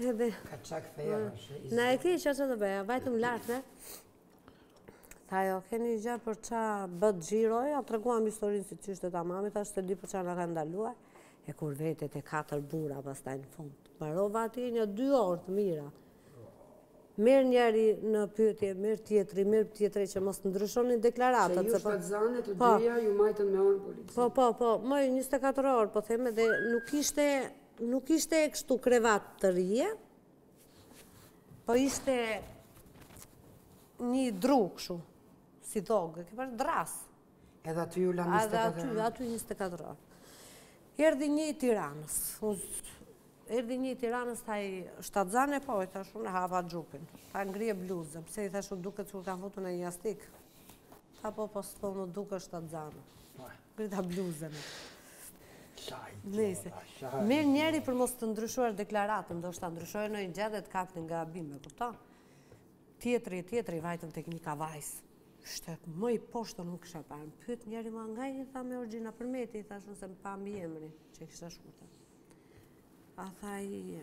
Edhe. Ka çak theja mm. është. Na e ke, çfarë të bëja, vajtëm lart ne. Tha jo, keni gjë për ça bëtë xhiro, ia treguam historinë siç ishte e mamit, tash të di për ça na ka ndaluar. E kur vete, katër burra pastaj në fund. Mbarova aty nja dy orë të mira. Merr njëri në pyetje, merr tjetri, merr tjetri që mos të ndryshonin deklaratat. Se ju shtatzënë të dyja ju mbajtën me orë në polici. Po, po, po, moj, 24 orë, po them dhe nuk ishte Nuk ishte kështu krevat të rrije, po ishte një dru kështu, si dhogë, e ke parë, dërrasë. Edhe aty ju lanë njëzet e katër orë? Edhe aty, aty njëzet e katër orë. Erdhi një i Tiranës, erdhi një i Tiranës, tha je shtatzënë, po, i thashë unë, hapa xhupin, tha, ngrije bluzën, pse i thashë, u duke sikur ke futur ndonjë jastik, tha, po, po, s'po më duke shtatzënë. Për ta bluzën. Nejse, merr njëri për mos të ndryshuar deklaratën, do ta ndryshojë ndonjë gjë dhe të kapin gabim, e kupton? Tjetri, tjetri, vajtëm te një kavajas. Se, më i poshtër nuk kisha parë. Më pyet njëri mua, nga je tha me origjinë, Përmeti, i thashë unë se më pa mbiemrin, që e kisha Shkurta. A tha i...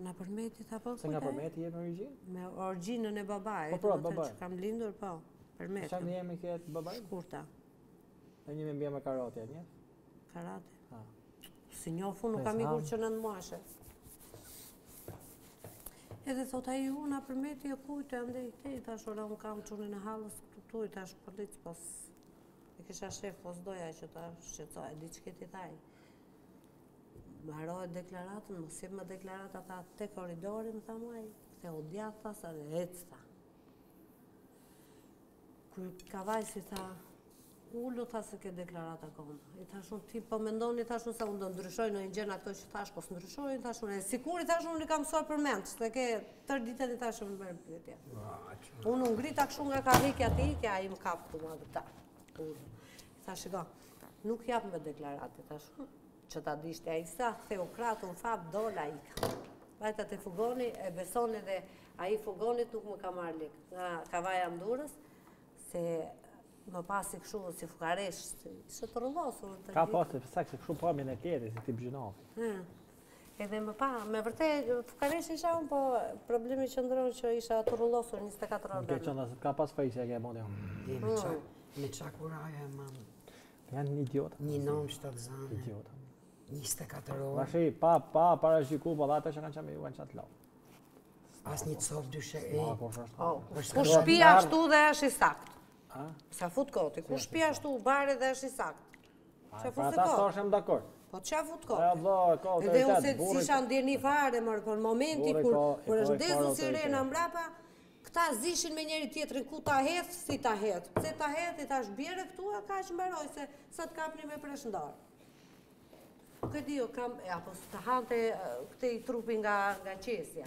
Nga Përmeti, tha, po kujt? Se nga Përmeti je me origjinë? Me origjinën e babait, po, pra, domethënë që kam lindur, po, Përmeti. Ça mbiemri ke te babai? Shkurta. E një me mbja me karate, e një? Karate? Ha. S'i njof unë, unë kam ikur që nëntë muajshe. Edhe thot, ai, unë nga Përmeti, e kujt, e ndë i te, i thashë, ore, unë kam qënë te halla, shtu, i thashë, polic, po e kisha shef, po s'doja që ta shqetësoja, di që këtej tha. Mbarove deklaratën, më s'jep më deklaratë, tha, te korridori, më tha mua ai, kthehu djathtas, tha, sa dhe ecë, tha. Kur kavajasi tha, ulu, tha, se ke deklaratë akoma. I thashë unë, ti po mendon, i thashë unë, se unë do ndryshoj ndonjë gjë nga këto që thashë, po s'e ndryshoj, i thashë unë, e sikur, i thashë unë, unë i kam mësuar përmendësh, se ke tërë ditën, i thashë unë, merr në pyetje. Unë u ngrita këshu nga karrigia të ikja, ai më kap, ku ma dhe tha. Tha shiko, nuk jap më deklaratë, i thashë unë, që ta dish ti, ai sa ktheu krahët, unë fap, dola, ika. Vajta te fugoni, e besoni dhe ai fugonit nuk më ka marrë lek. Nga Kavaja në Durrës, se më pa si këshu si fukareshë, se të trullosur. Të ka parë si, pse kishe këshu pamjen e keqe, si tip gjynahi. Edhe më pa, me vërte, fukareshë isha unë, po problemi qëndron që isha e trullosur 24 orë. Në ke qënda, se të ka pas fejse e ke modi. Me qakuraja e mamë. Janë idiotë. Një nënë shtatzënë. Idiotë. 24 orë. Ma shi, pa, pa, para shiku, pa, po, dhe ata që kanë qenë me ju, kanë qatë lau. As një cofë dyshe e... Ma, po, shashtë. Po, shpia ashtu dhe është i saktë. A? Sa fut koti, ku shpi ashtu u bare dhe është i saktë? Qa fut se koti? Qa fut koti? Po të qa fut koti? Dhe unë se si shan dirë një fare, mërë, për momenti, kur është ndezur sirena mbrapa, këta ziheshin me njeri tjetërin, ku ta hedh, si ta hedh, pse ta hedh, i thashë bjere këtu, a ka që mbaroj, se sa të kapni me preshndarë. Këtë jo, kam, apo së të hante këte trupi nga qesja.